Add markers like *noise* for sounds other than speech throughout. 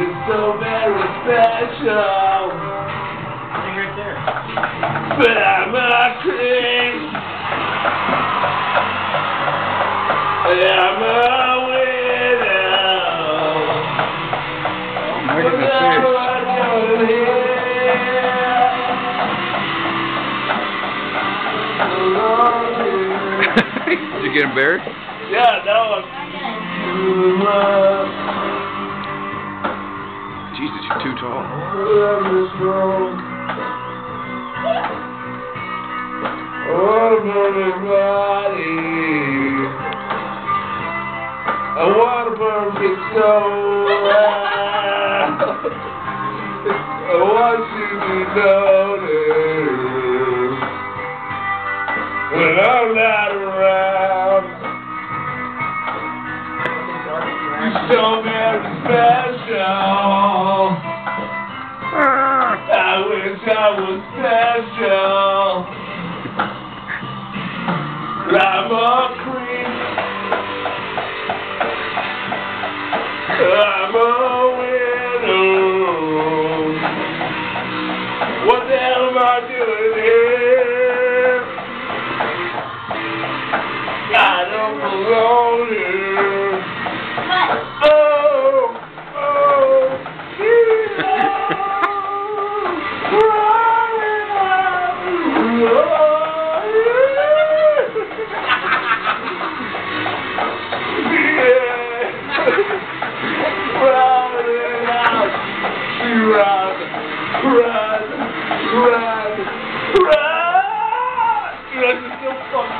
You're so very special. Sing right there. But I'm a king. I'm a widow. Look at the fish. Did you get embarrassed? Yeah, that was. Too tall. I want a perfect soul. I want you to notice when I'm not around. You're so very special. I was special. I'm a creep. I'm a widow. What the hell am I doing here? I don't belong here. Oh,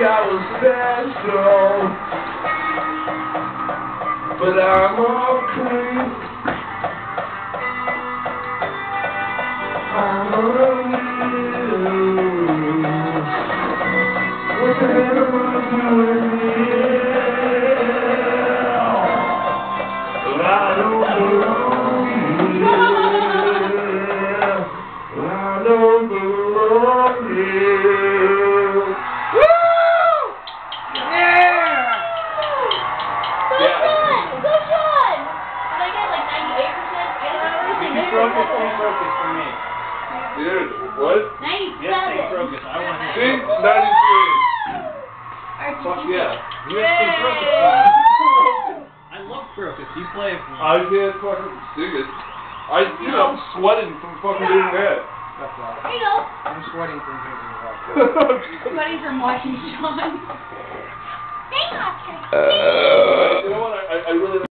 I was special. But I'm all creep. I'm What the hell am I doing here? I don't belong here. I don't belong here. broke for me. Dude, what? 97. Yes. I want. See? 93. Fuck yeah. I love Crocus. You play it for me. I did fucking stupid. I, dude, no. I'm sweating from fucking no. doing that. That's. *laughs* Hey, no. I'm sweating from. I'm sweating from watching Sean. Uh, you know what? I, I really